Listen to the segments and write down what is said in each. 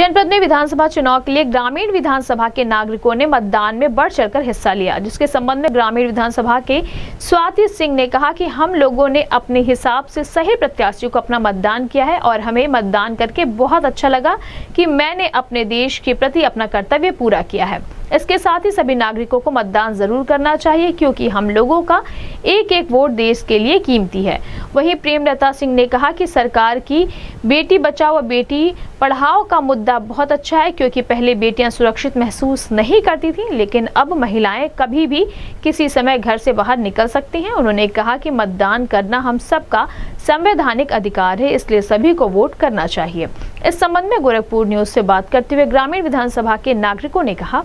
जनपद में विधानसभा चुनाव के लिए ग्रामीण विधानसभा के नागरिकों ने मतदान में बढ़ चढ़कर हिस्सा लिया, जिसके संबंध में ग्रामीण विधानसभा के स्वाति सिंह ने कहा कि हम लोगों ने अपने हिसाब से सही प्रत्याशियों को अपना मतदान किया है और हमें मतदान करके बहुत अच्छा लगा कि मैंने अपने देश के प्रति अपना कर्तव्य पूरा किया है। इसके साथ ही सभी नागरिकों को मतदान ज़रूर करना चाहिए, क्योंकि हम लोगों का एक एक वोट देश के लिए कीमती है। वहीं प्रेमलता सिंह ने कहा कि सरकार की बेटी बचाओ और बेटी पढ़ाओ का मुद्दा बहुत अच्छा है, क्योंकि पहले बेटियाँ सुरक्षित महसूस नहीं करती थी, लेकिन अब महिलाएँ कभी भी किसी समय घर से बाहर निकल सकती हैं। उन्होंने कहा कि मतदान करना हम सबका संवैधानिक अधिकार है, इसलिए सभी को वोट करना चाहिए। इस संबंध में गोरखपुर न्यूज़ से बात करते हुए ग्रामीण विधानसभा के नागरिकों ने कहा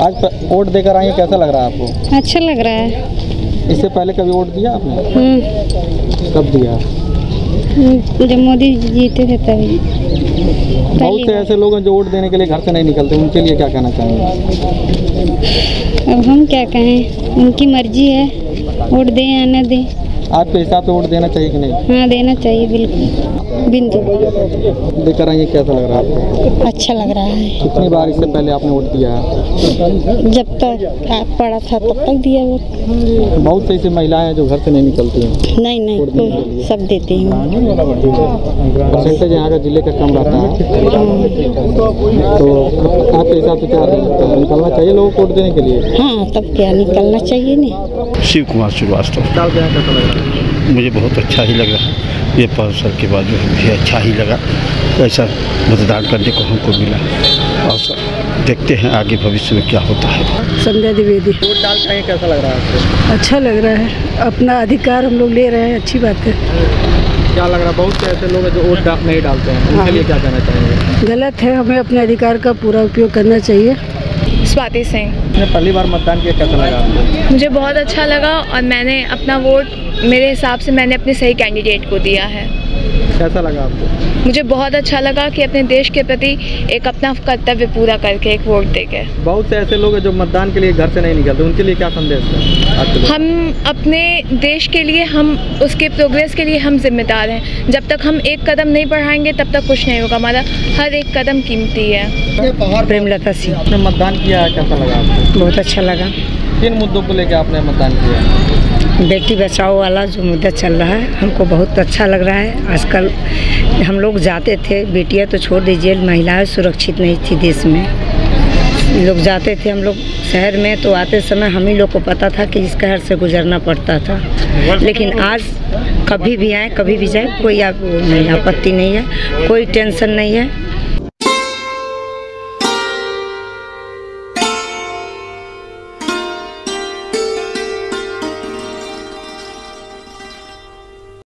आज वोट देकर आई कैसा लग रहा है आपको? अच्छा लग रहा है। इससे पहले कभी वोट दिया आपने? हम्म, कब दिया? जब मोदी जी जीते थे तभी। बहुत से ऐसे लोग हैं जो वोट देने के लिए घर से नहीं निकलते उनके लिए क्या कहना चाहेंगे? अब हम क्या कहें? उनकी मर्ज़ी है वोट दें या न दें। आपके हिसाब से वोट देना चाहिए कि नहीं? हाँ देना चाहिए बिल्कुल। बिंदु। देकर हैं, कैसा लग रहा है आपको? अच्छा लग रहा है। कितनी बार इससे पहले आपने वोट दिया है? जब तक आप पढ़ा था तब तक दिया वोट। बहुत से ऐसी महिलाएँ हैं जो घर से नहीं निकलती हैं। नहीं नहीं सब देते हैं। परसेंटेज यहाँ का ज़िले का कम रहता है। तो आपके हिसाब से क्या है? निकलना चाहिए लोगों को वोट देने के लिए? हाँ तब क्या निकलना चाहिए नहीं। शिव कुमार श्रीवास्तव। मुझे बहुत अच्छा ही लगा। ये पाँच साल के बाद जो है मुझे अच्छा ही लगा। ऐसा मतदान करने को हमको मिला। और देखते हैं आगे भविष्य में क्या होता है। संध्या द्विवेदी। वोट डाल के कैसा लग रहा है आपको? अच्छा लग रहा है। अपना अधिकार हम लोग ले रहे हैं अच्छी बात है। क्या लग रहा है बहुत से ऐसे लोग हैं जो वोट डा- नहीं डालते हैं। उनके लिए क्या कहना चाहेंगे? गलत है हमें अपने अधिकार का पूरा उपयोग करना चाहिए। स्वाति सिंह। पहली बार मतदान किया कैसा लगा आपको? मुझे बहुत अच्छा लगा और मैंने अपना वोट मेरे हिसाब से मैंने अपने सही कैंडिडेट को दिया है। कैसा लगा आपको? मुझे बहुत अच्छा लगा कि अपने देश के प्रति एक अपना कर्तव्य पूरा करके एक वोट दे के बहुत से ऐसे लोग हैं जो मतदान के लिए घर से नहीं निकलते। उनके लिए क्या संदेश है हम अपने देश के लिए हम उसके प्रोग्रेस के लिए हम जिम्मेदार हैं। जब तक हम एक कदम नहीं बढ़ाएँगे तब तक कुछ नहीं होगा। हमारा हर एक कदम कीमती है। प्रेमलता सिंह आपने मतदान किया कैसा लगा आपको? बहुत अच्छा लगा। किन मुद्दों को लेकर आपने मतदान किया बेटी बचाओ वाला जो मुद्दा चल रहा है, हमको बहुत अच्छा लग रहा है। आजकल हम लोग जाते थे, बेटियाँ तो छोड़ दीजिए, महिलाएँ सुरक्षित नहीं थी देश में। लोग जाते थे हम लोग शहर में तो आते समय हम ही लोग को पता था कि इस शहर से गुजरना पड़ता था। लेकिन आज कभी भी आए, कभी भी जाए, कोई नहीं आपत्ति नहीं है, कोई टेंशन नहीं है।